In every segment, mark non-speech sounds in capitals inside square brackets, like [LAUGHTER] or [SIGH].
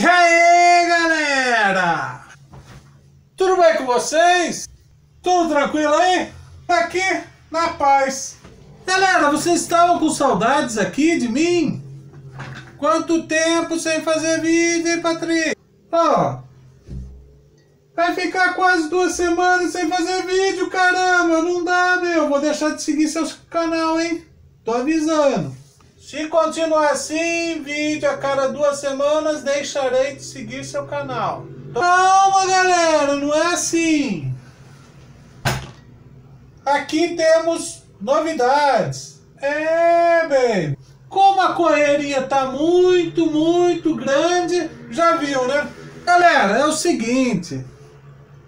E aí, galera? Tudo bem com vocês? Tudo tranquilo aí? Aqui, na paz. Galera, vocês estavam com saudades aqui de mim? Quanto tempo sem fazer vídeo, hein, Patrick? Ó, vai ficar quase duas semanas sem fazer vídeo, caramba! Não dá, meu. Vou deixar de seguir seu canal, hein? Tô avisando. Se continuar assim, vídeo a cada duas semanas, deixarei de seguir seu canal. Calma, galera, não é assim. Aqui temos novidades. É, bem. Como a correria tá muito, muito grande, já viu, né? Galera, é o seguinte.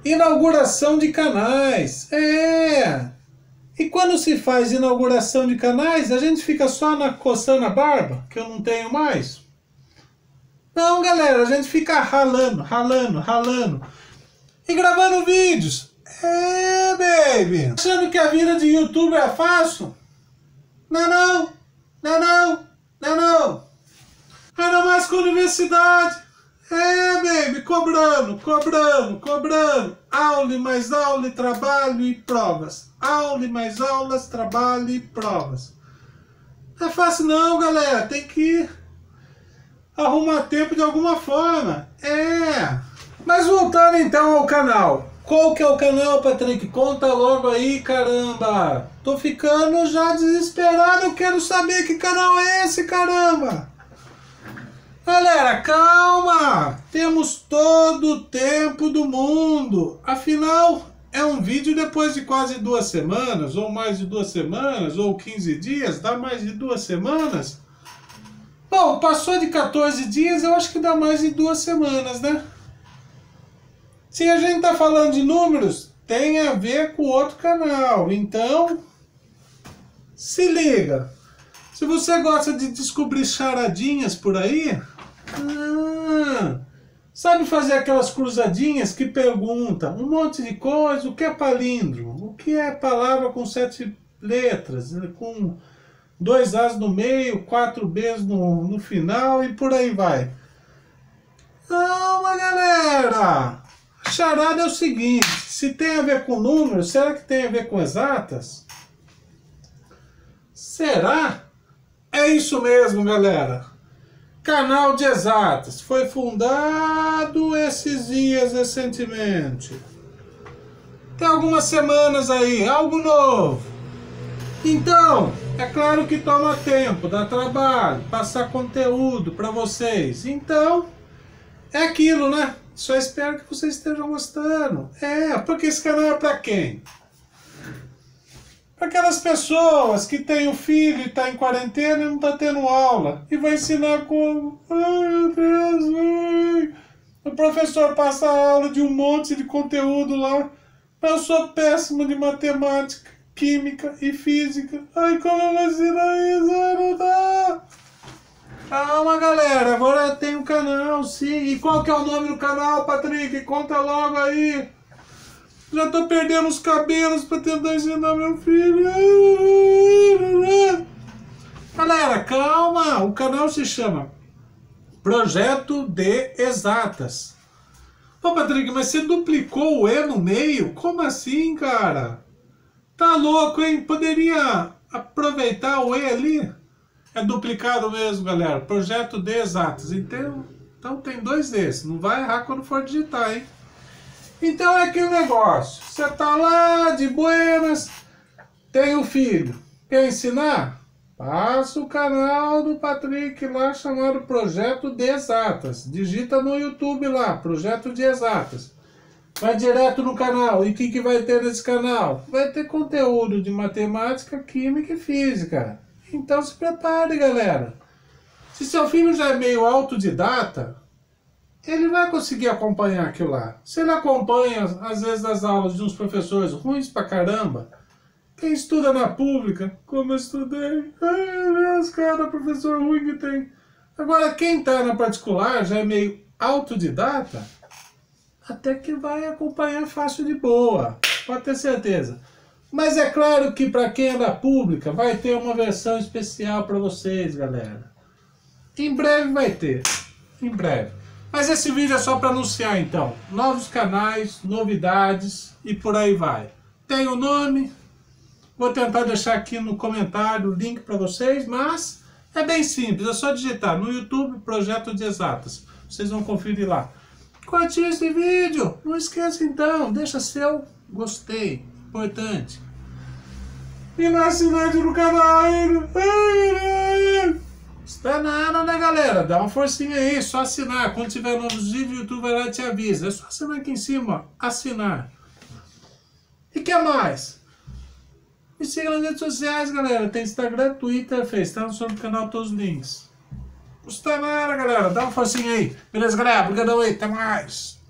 Inauguração de canais. É. E quando se faz inauguração de canais, a gente fica só na coçando a barba, que eu não tenho mais? Não, galera, a gente fica ralando, ralando, ralando. E gravando vídeos. É, baby. Achando que a vida de youtuber é fácil? Não, não. Não, não. Não, não. Ainda mais com a universidade. É, cobrando, cobrando, cobrando. Aula e mais aula, trabalho e provas. Aula e mais aulas, trabalho e provas. Não é fácil não, galera. Tem que arrumar tempo de alguma forma. É. Mas voltando então ao canal. Qual que é o canal, Patrick? Conta logo aí, caramba. Tô ficando já desesperado. Eu quero saber que canal é esse, caramba. Galera, calma! Temos todo o tempo do mundo. Afinal, é um vídeo depois de quase duas semanas, ou mais de duas semanas, ou 15 dias, dá mais de duas semanas. Bom, passou de 14 dias, eu acho que dá mais de duas semanas, né? Se a gente tá falando de números, tem a ver com outro canal. Então, se liga. Se você gosta de descobrir charadinhas por aí, ah, sabe fazer aquelas cruzadinhas que perguntam um monte de coisa, o que é palíndromo? O que é palavra com sete letras, com dois As no meio, quatro Bs no, no final e por aí vai. Calma, galera! Charada é o seguinte, se tem a ver com números, será que tem a ver com exatas? Será? É isso mesmo, galera. Canal de Exatas foi fundado esses dias recentemente. Tem algumas semanas aí, algo novo. Então, é claro que toma tempo, dá trabalho, passar conteúdo para vocês. Então, é aquilo, né? Só espero que vocês estejam gostando. É, porque esse canal é para quem? Aquelas pessoas que têm o filho e está em quarentena e não está tendo aula. E vai ensinar como. Ai meu Deus, mãe. O professor passa a aula de um monte de conteúdo lá. Eu sou péssimo de matemática, química e física. Ai, como eu vou ensinar isso? Ai, não dá. Calma, galera. Agora tem um canal, sim. E qual que é o nome do canal, Patrick? Conta logo aí. Já tô perdendo os cabelos para tentar ensinar meu filho. [LAUGHS] Galera, calma. O canal se chama Projeto de Exatas. Ô, Patrick, mas você duplicou o E no meio? Como assim, cara? Tá louco, hein? Poderia aproveitar o E ali? É duplicado mesmo, galera. Projeto de Exatas. Então, então tem dois desses. Não vai errar quando for digitar, hein? Então é aquele negócio. Você tá lá de buenas, tem o filho. Quer ensinar? Passa o canal do Patrick lá chamado Projeto de Exatas. Digita no YouTube lá, Projeto de Exatas. Vai direto no canal. E o que, que vai ter nesse canal? Vai ter conteúdo de matemática, química e física. Então se prepare, galera. Se seu filho já é meio autodidata, ele vai conseguir acompanhar aquilo lá. Se ele acompanha, às vezes, as aulas de uns professores ruins pra caramba, quem estuda na pública, como eu estudei, ai meu cada professor ruim que tem. Agora, quem tá na particular já é meio autodidata, até que vai acompanhar fácil de boa, pode ter certeza. Mas é claro que para quem é da pública, vai ter uma versão especial para vocês, galera. Em breve vai ter, em breve. Mas esse vídeo é só para anunciar então. Novos canais, novidades e por aí vai. Tem o nome. Vou tentar deixar aqui no comentário o link para vocês, mas é bem simples, é só digitar no YouTube Projeto de Exatas. Vocês vão conferir lá. Curte esse vídeo. Não esqueça então, deixa seu gostei, importante. E na assinante do canal. Né, galera? Dá uma forcinha aí, só assinar. Quando tiver novos vídeos, o YouTube vai lá e te avisa. É só assinar aqui em cima, assinar. E que mais? Me siga nas redes sociais, galera. Tem Instagram, Twitter, Face. Tá no seu canal todos os links. Nada, galera. Dá uma forcinha aí. Beleza, galera? Obrigadão aí. Até mais.